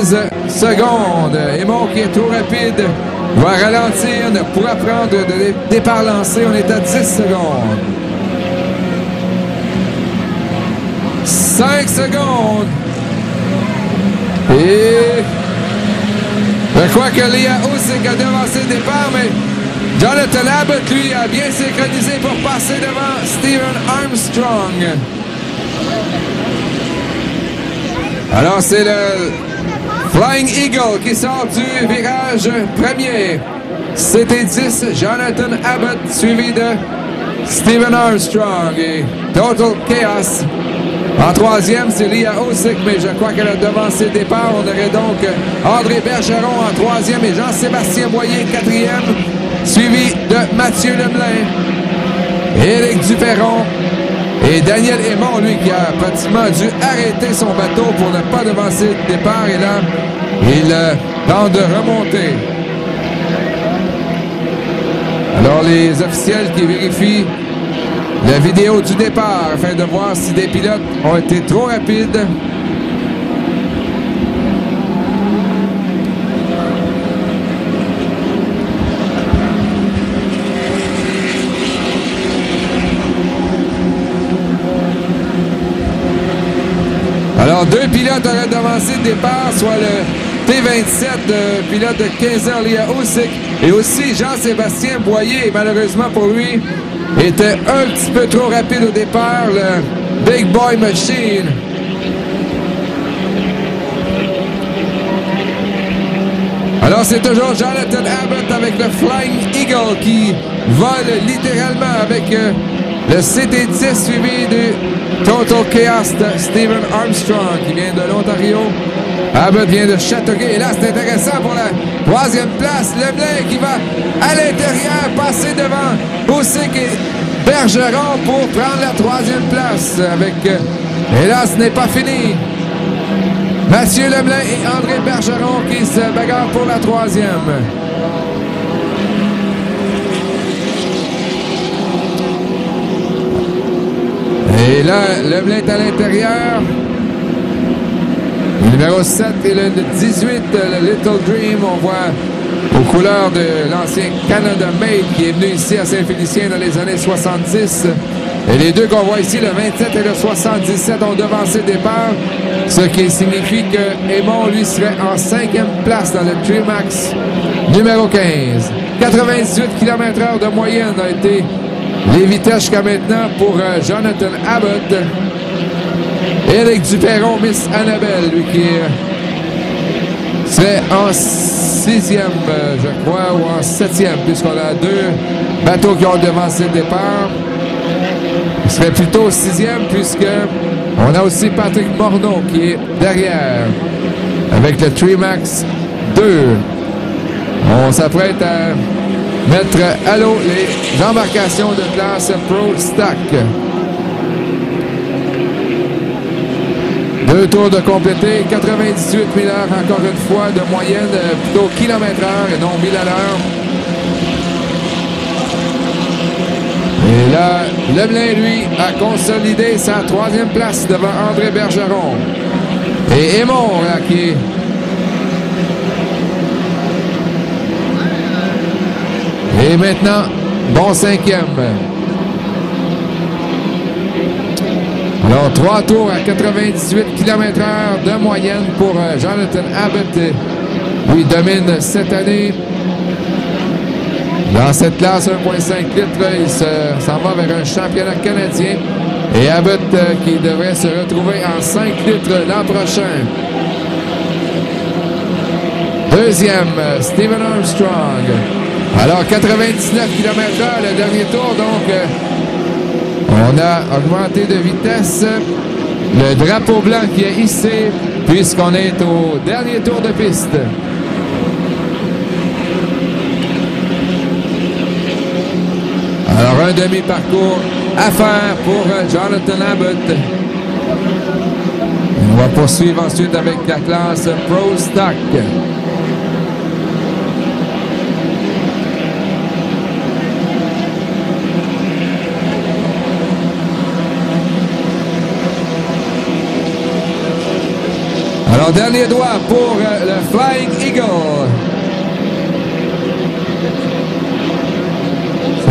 15 secondes. Aymon qui est trop rapide va ralentir, ne pourra prendre de départ lancé. On est à 10 secondes. 5 secondes. Et je crois que Léa Usyk a devancé le départ, mais Jonathan Abbott, lui, a bien synchronisé pour passer devant Steven Armstrong. Alors, c'est le Flying Eagle qui sort du virage premier. C'était 10, Jonathan Abbott, suivi de Steven Armstrong et Total Chaos. En troisième, c'est Lia Osick, mais je crois qu'elle a devancé le départ. On aurait donc André Bergeron en troisième et Jean-Sébastien Boyer quatrième, suivi de Mathieu Lemelin, Éric Duperron et Daniel Aymon, lui, qui a pratiquement dû arrêter son bateau pour ne pas devancer le départ. Et là, il euh, tente de remonter. Alors, les officiels qui vérifient la vidéo du départ afin de voir si des pilotes ont été trop rapides. Pilotes auraient avancé le départ, soit le T27, pilote de 15 heures, Lia Usyk, et aussi Jean-Sébastien Boyer, malheureusement pour lui, était un petit peu trop rapide au départ, le Big Boy Machine. Alors c'est toujours Jonathan Abbott avec le Flying Eagle qui vole littéralement avec euh, le CT10 suivi du Total Chaos de Stephen Armstrong qui vient de l'Ontario. Abbott vient de Châteauguay. Et là, c'est intéressant pour la troisième place. Lemelin qui va à l'intérieur passer devant Boussic et Bergeron pour prendre la troisième place. Avec, et là, ce n'est pas fini. Mathieu Lemelin et André Bergeron qui se bagarrent pour la troisième. Et là, Lemelin est à l'intérieur. Le numéro 7 et le 18, le Little Dream, on voit aux couleurs de l'ancien Canada Made qui est venu ici à Saint-Félicien dans les années 70. Et les deux qu'on voit ici, le 27 et le 77, ont devancé le départ, ce qui signifie que Aymon, lui, serait en cinquième place dans le Trimax numéro 15. 98 km/h de moyenne a été les vitesses jusqu'à maintenant pour euh, Jonathan Abbott. Éric Duperron, Miss Annabelle, lui qui serait en sixième, euh, je crois, ou en septième, puisqu'on a deux bateaux qui ont devancé le départ. Il serait plutôt sixième, puisque on a aussi Patrick Morneau qui est derrière, avec le Trimax 2. On s'apprête à mettre à l'eau les embarcations de classe Pro Stack. Deux tours de compléter, 98 000 heures encore une fois de moyenne, euh, plutôt kilomètre heure et non 1000 à l'heure. Et là, Lemelin, lui, a consolidé sa troisième place devant André Bergeron. Et Aymon, là, qui maintenant, bon cinquième. Alors, trois tours à 98 km h de moyenne pour euh, Jonathan Abbott. Lui domine cette année. Dans cette classe 1.5 litres, il s'en va vers un championnat canadien. Et Abbott euh, qui devrait se retrouver en 5 litres l'an prochain. Deuxième, Stephen Armstrong. Alors, 99 km/h le dernier tour, donc euh, on a augmenté de vitesse. Le drapeau blanc qui est hissé puisqu'on est au dernier tour de piste. Alors, un demi-parcours à faire pour euh, Jonathan Abbott. On va poursuivre ensuite avec la classe Pro Stock. Dernier doigt pour euh, le Flying Eagle.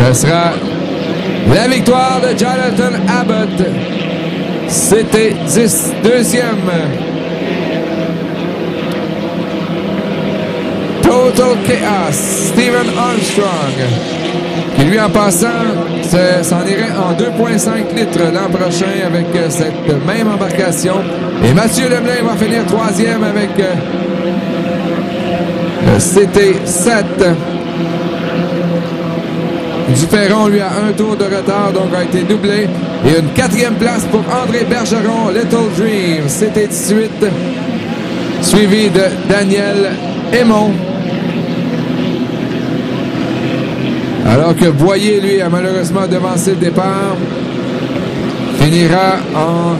Ce sera la victoire de Jonathan Abbott. C'était 10, deuxième. Total Chaos, Stephen Armstrong, qui lui en passant s'en irait en 2,5 litres l'an prochain avec euh, cette même embarcation. Et Mathieu Lemelin va finir troisième avec euh, le CT7. Duperron, lui, a un tour de retard, donc a été doublé. Et une quatrième place pour André Bergeron, Little Dream, CT18, suivi de Daniel Aymon. Alors que Boyer, lui, a malheureusement devancé le départ. Finira en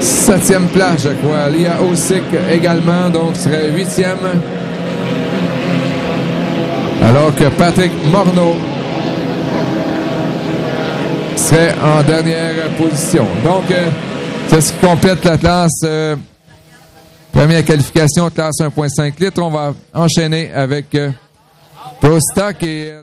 septième place, je crois. Lia Osick également, donc serait huitième. Alors que Patrick Morneau serait en dernière position. Donc, euh, c'est ce qui complète la classe. Euh, première qualification, classe 1.5 litres. On va enchaîner avec... Euh, Pro Stock et